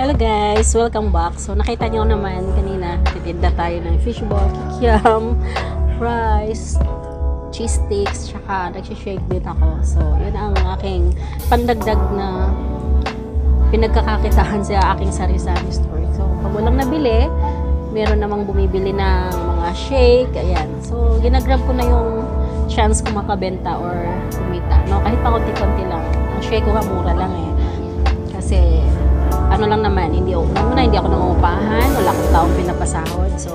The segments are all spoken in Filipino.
Hello guys, welcome back. So nakita niyo naman kanina, titinda tayo ng fishball, kikiam, rice, cheese sticks, tsaka nagsishake din ako. So yun ang aking pandagdag na pinagkakakitaan sa aking sari-sari store. So pag walang nabili, meron namang bumibili ng mga shake, ayan. So ginagrab ko na yung chance ko makabenta or kumita. No, kahit pa konti-konti lang. Ang shake ko nga mura lang eh. Kasi ano lang naman, hindi ako, muna hindi ako nangungupahan, wala akong taong pinapasahod. So,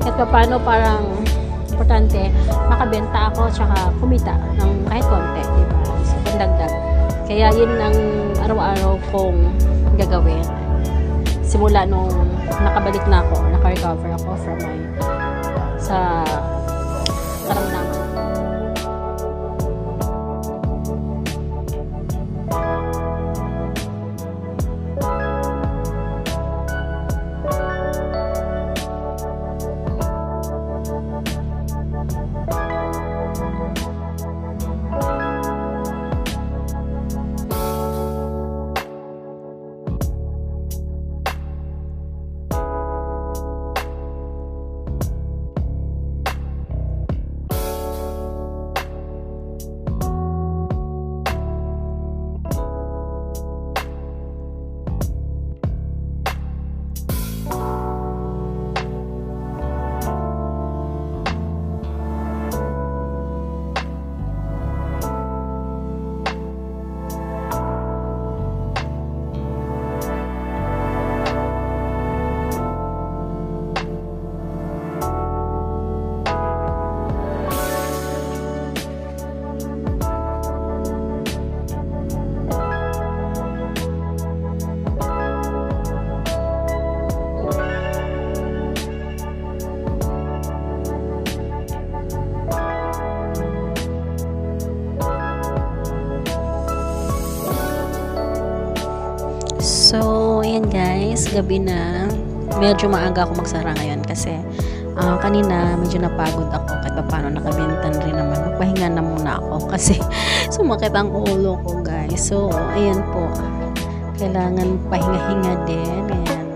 kahit pa paano parang importante, makabenta ako tsaka kumita ng kahit konti, di ba? So, pandagdag. Kaya yun ang araw-araw kong gagawin. Simula nung nakabalik na ako, naka-recover ako from my sa karamdaman. Ayan guys, gabi na. Medyo maaga ako magsara ngayon kasi ah, kanina medyo napagod ako kahit pa paano nakabenta na rin naman. Magpahinga na muna ako kasi sumakit ang ulo ko guys. So, ayan po. Kailangan pahinga-hinga din. Ayan.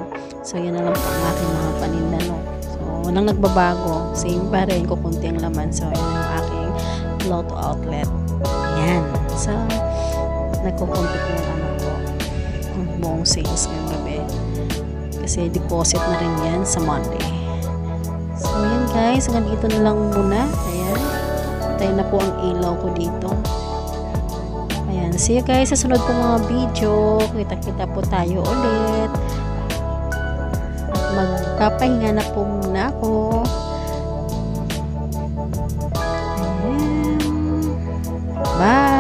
So, yan na lang po ang aking mga paninda no. So, walang nagbabago. Same pa rin, kukunti ang laman. So, ayan yung aking Lotto outlet. Ayan. So, nagkukumpit na yung anak ko ang buong sales ngayong gabi. Kasi deposit na rin yan sa Monday. So, yan guys. Hanggang dito na lang muna. Ayan. Patay na po ang ilaw ko dito. Ayan. See you guys sa sunod po mga video. Kita-kita po tayo ulit. At magpapahinga na po muna ako. Ayan. Bye!